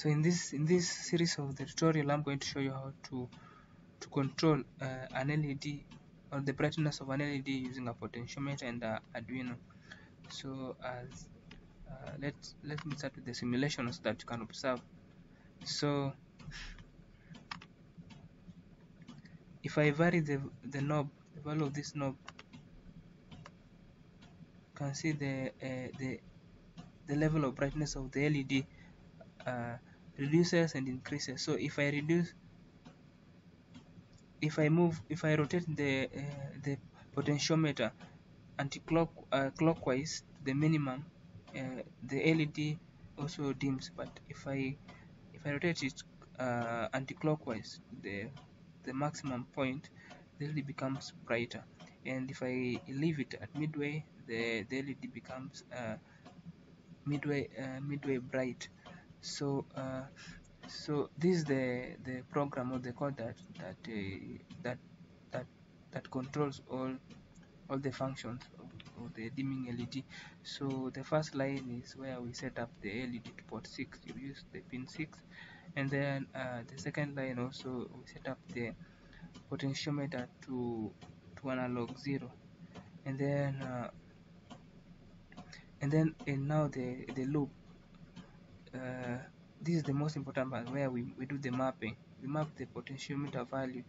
so in this in this series of the tutorial I'm going to show you how to to control uh, an LED or the brightness of an LED using a potentiometer and uh, Arduino. So as uh, let's let me start with the simulation so that you can observe. So if I vary the the knob the value of this knob you can see the uh, the the level of brightness of the LED uh, reduces and increases. So if I reduce if I move if I rotate the uh, the potentiometer anti-clock uh, clockwise to the minimum uh, the LED also dims. But if I if I rotate it uh, anti-clockwise the the maximum point the LED becomes brighter. And if I leave it at midway the, the LED becomes uh, midway uh, midway bright so uh, so this is the the program or the code that that uh, that that that controls all all the functions of, of, the dimming LED so the first line is where we set up the LED to port 6 you use the pin 6 and then uh, the second line also we set up the potentiometer to to analog 0 and then uh, and then and now the the loop uh, this is the most important part where we, we do the mapping. We map the potentiometer value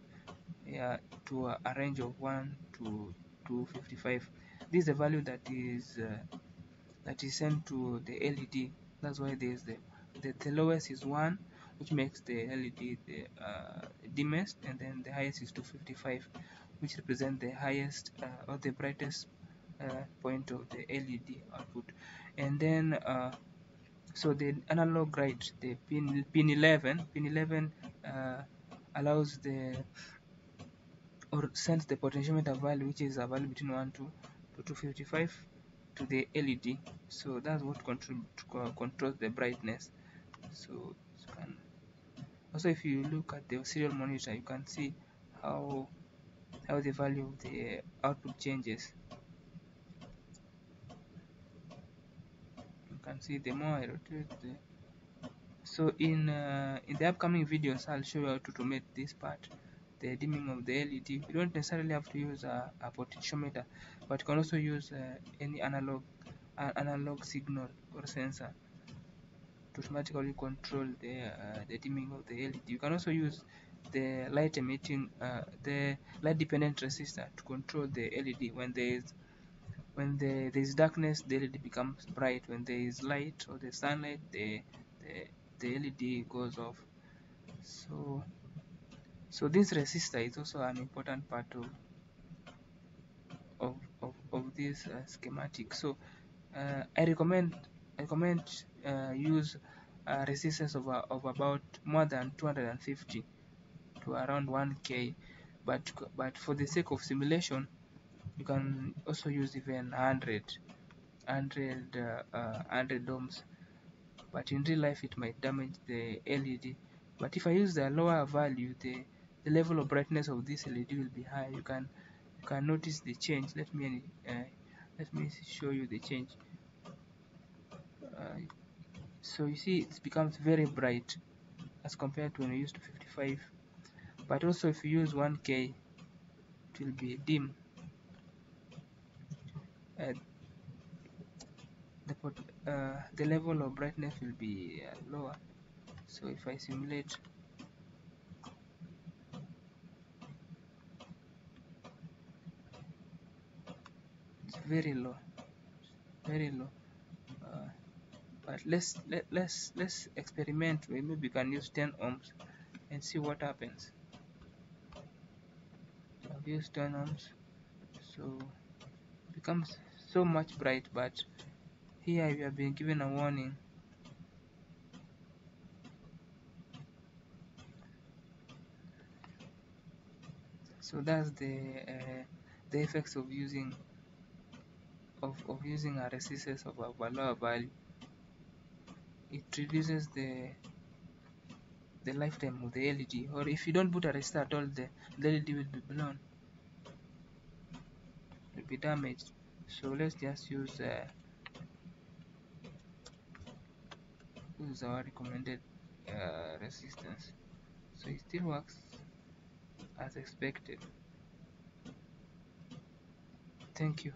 yeah, to a, a range of 1 to 255 this is the value that is uh, that is sent to the LED that's why there's the, the the lowest is 1 which makes the LED the uh, dimmest and then the highest is 255 which represent the highest uh, or the brightest uh, point of the LED output. And then uh, so the analog write the pin pin 11 pin 11 uh, allows the or sends the potentiometer value which is a value between 1 to, to 255 to the LED so that's what control, controls the brightness. So you can also if you look at the serial monitor you can see how how the value of the output changes can see the more I rotate the so in uh, in the upcoming videos I'll show you how to automate this part the dimming of the LED you don't necessarily have to use a, a potentiometer but you can also use uh, any analog uh, analog signal or sensor to automatically control the uh, the dimming of the LED you can also use the light emitting uh, the light dependent resistor to control the LED when there is when the, there is darkness the LED becomes bright. When there is light or the sunlight the the, the LED goes off. So so this resistor is also an important part of of, of, of this uh, schematic. So uh, I recommend I recommend uh, use uh, resistance of, of about more than 250 to around 1k but but for the sake of simulation you can also use even 100 100 uh, uh, 100 ohms. But in real life it might damage the LED but if I use the lower value the the level of brightness of this LED will be high. You can you can notice the change. Let me uh, let me show you the change. Uh, so you see it becomes very bright as compared to when you used to 55 but also if you use 1k it will be dim the uh, the level of brightness will be uh, lower. So if I simulate it's very low very low. Uh, but let's let, let's let's experiment maybe we can use 10 ohms and see what happens. I've used 10 ohms so it becomes so much bright but here we have been given a warning. So that's the uh, the effects of using of, of using a resistance of a lower value. It reduces the the lifetime of the LED or if you don't put a resistor at all the, the LED will be blown. Will be damaged so let's just use uh, our recommended uh, resistance. So it still works as expected. Thank you